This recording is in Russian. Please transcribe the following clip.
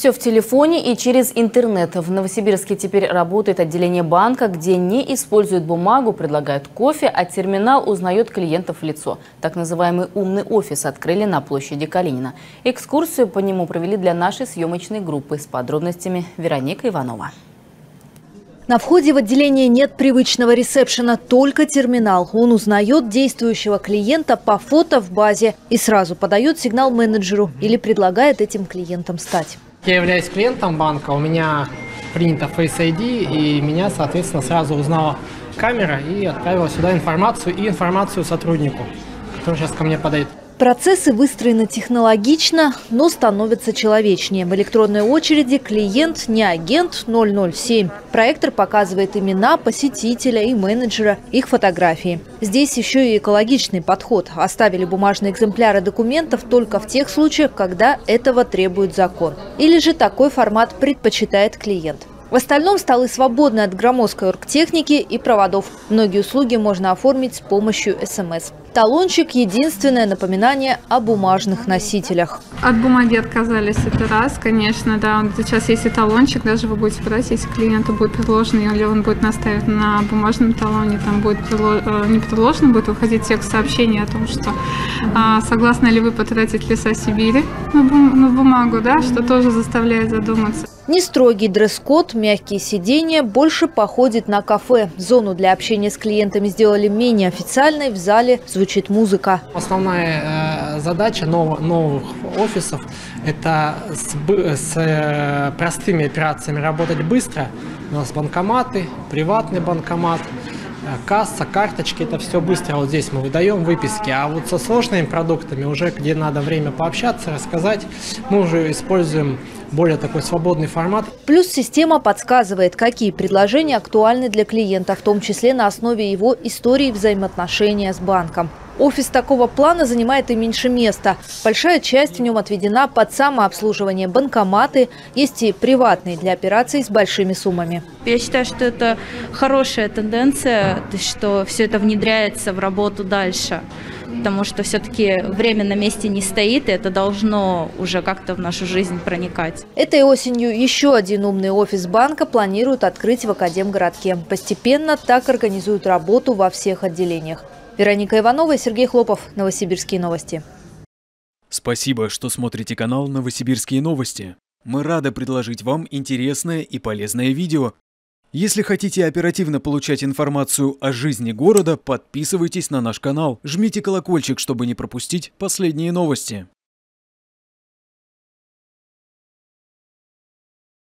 Все в телефоне и через интернет. В Новосибирске теперь работает отделение банка, где не используют бумагу, предлагают кофе, а терминал узнает клиентов в лицо. Так называемый умный офис открыли на площади Калинина. Экскурсию по нему провели для нашей съемочной группы. С подробностями Вероника Иванова. На входе в отделение нет привычного ресепшена, только терминал. Он узнает действующего клиента по фото в базе и сразу подает сигнал менеджеру или предлагает этим клиентам стать. Я являюсь клиентом банка, у меня принято Face ID, и меня, соответственно, сразу узнала камера и отправила сюда информацию и информацию сотруднику, который сейчас ко мне подойдет. Процессы выстроены технологично, но становятся человечнее. В электронной очереди клиент не агент 007. Проектор показывает имена посетителя и менеджера, их фотографии. Здесь еще и экологичный подход. Оставили бумажные экземпляры документов только в тех случаях, когда этого требует закон. Или же такой формат предпочитает клиент. В остальном столы свободны от громоздкой оргтехники и проводов. Многие услуги можно оформить с помощью СМС. Талончик – единственное напоминание о бумажных носителях. От бумаги отказались это раз, конечно, да. Сейчас есть и талончик, даже вы будете брать, если клиенту будет предложено, или он будет наставить на бумажном талоне, там будет э, не предложено, будет выходить текст сообщения о том, что а, согласны ли вы потратить леса Сибири на, бум на бумагу, да, что тоже заставляет задуматься. Не строгий дресс-код, мягкие сиденья больше походит на кафе. Зону для общения с клиентами сделали менее официальной. В зале звучит музыка. Основная э, задача новых, офисов – это с, э, простыми операциями работать быстро. У нас банкоматы, приватный банкомат – касса, карточки, это все быстро вот здесь мы выдаем выписки. А вот со сложными продуктами, уже где надо время пообщаться, рассказать, мы уже используем более такой свободный формат. Плюс система подсказывает, какие предложения актуальны для клиента, в том числе на основе его истории взаимоотношения с банком. Офис такого плана занимает и меньше места. Большая часть в нем отведена под самообслуживание банкоматы. Есть и приватные для операций с большими суммами. Я считаю, что это хорошая тенденция, что все это внедряется в работу дальше потому что все-таки время на месте не стоит, и это должно уже как-то в нашу жизнь проникать. Этой осенью еще один умный офис банка планируют открыть в Академгородке. Постепенно так организуют работу во всех отделениях. Вероника Иванова и Сергей Хлопов. Новосибирские новости. Спасибо, что смотрите канал «Новосибирские новости». Мы рады предложить вам интересное и полезное видео. Если хотите оперативно получать информацию о жизни города, подписывайтесь на наш канал, жмите колокольчик, чтобы не пропустить последние новости.